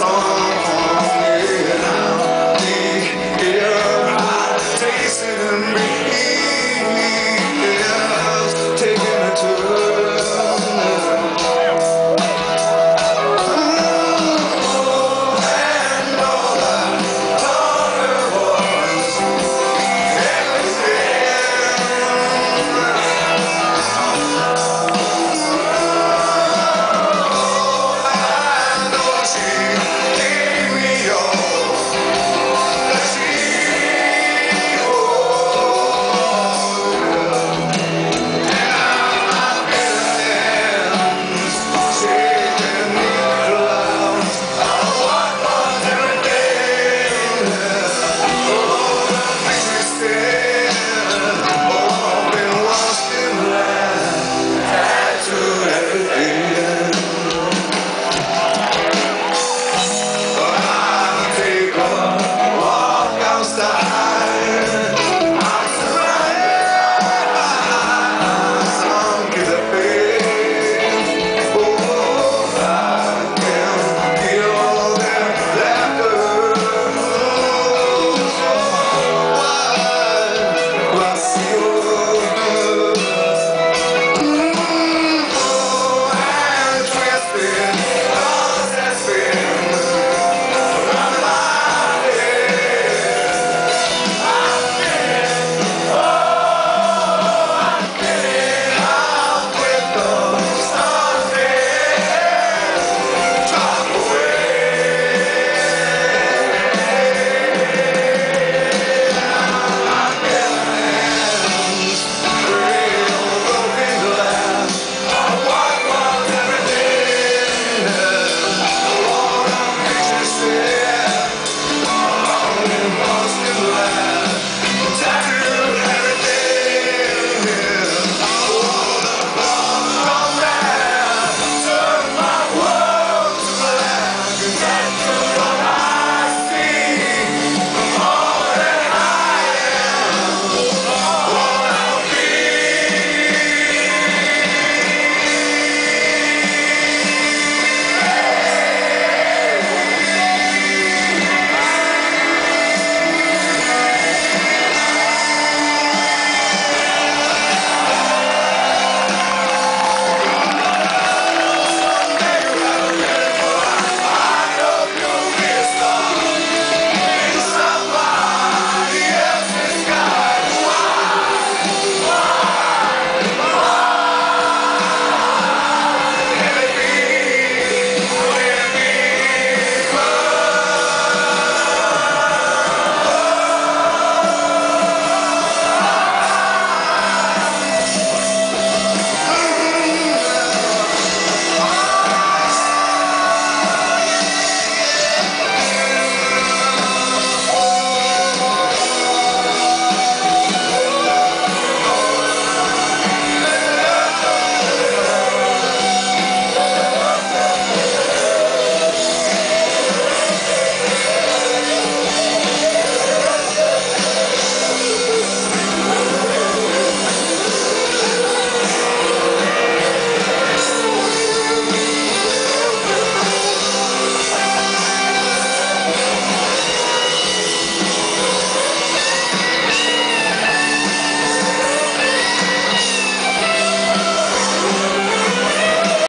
song.